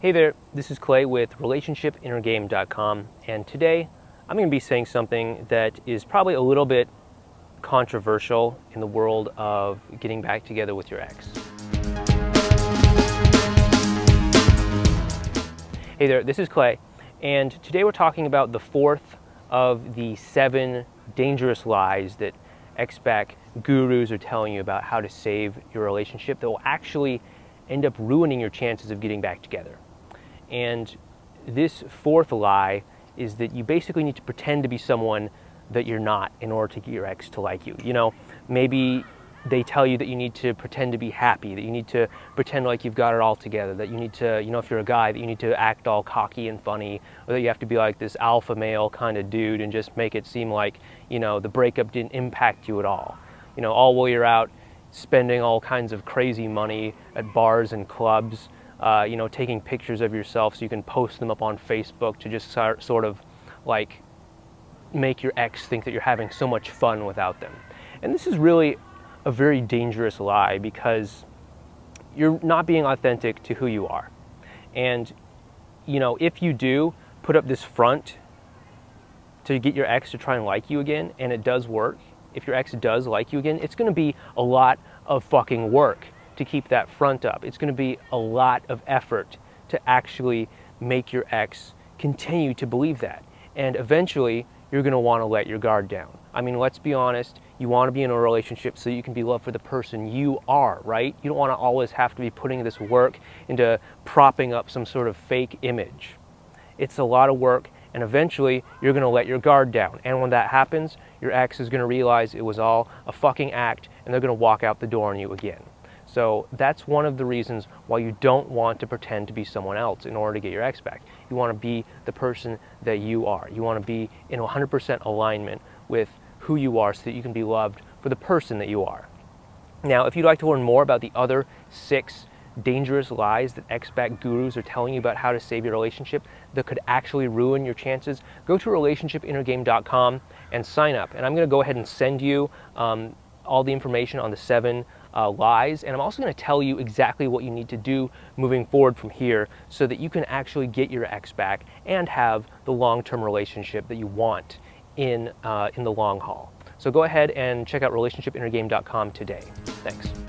Hey there, this is Clay with RelationshipInnerGame.com, and today I'm going to be saying something that is probably a little bit controversial in the world of getting back together with your ex. Hey there, this is Clay, and today we're talking about the fourth of the seven dangerous lies that ex-back gurus are telling you about how to save your relationship that will actually end up ruining your chances of getting back together. And this fourth lie is that you basically need to pretend to be someone that you're not in order to get your ex to like you. You know, maybe they tell you that you need to pretend to be happy, that you need to pretend like you've got it all together, that you need to, you know, if you're a guy, that you need to act all cocky and funny, or that you have to be like this alpha male kind of dude and just make it seem like, you know, the breakup didn't impact you at all. You know, all while you're out spending all kinds of crazy money at bars and clubs, uh, you know, taking pictures of yourself so you can post them up on Facebook to just sort of like make your ex think that you're having so much fun without them. And this is really a very dangerous lie because you're not being authentic to who you are. And, you know, if you do put up this front to get your ex to try and like you again, and it does work, if your ex does like you again, it's gonna be a lot of fucking work to keep that front up. It's gonna be a lot of effort to actually make your ex continue to believe that. And eventually, you're going to want to let your guard down. I mean, let's be honest, you want to be in a relationship so you can be loved for the person you are, right? You don't want to always have to be putting this work into propping up some sort of fake image. It's a lot of work, and eventually you're going to let your guard down. And when that happens, your ex is going to realize it was all a fucking act, and they're going to walk out the door on you again. So that's one of the reasons why you don't want to pretend to be someone else in order to get your ex back. You want to be the person that you are. You want to be in 100% alignment with who you are so that you can be loved for the person that you are. Now, if you'd like to learn more about the other six dangerous lies that ex-back gurus are telling you about how to save your relationship that could actually ruin your chances, go to relationshipinnergame.com and sign up. And I'm going to go ahead and send you um, all the information on the seven uh, lies. And I'm also going to tell you exactly what you need to do moving forward from here so that you can actually get your ex back and have the long-term relationship that you want in, uh, in the long haul. So go ahead and check out relationshipinnergame.com today. Thanks.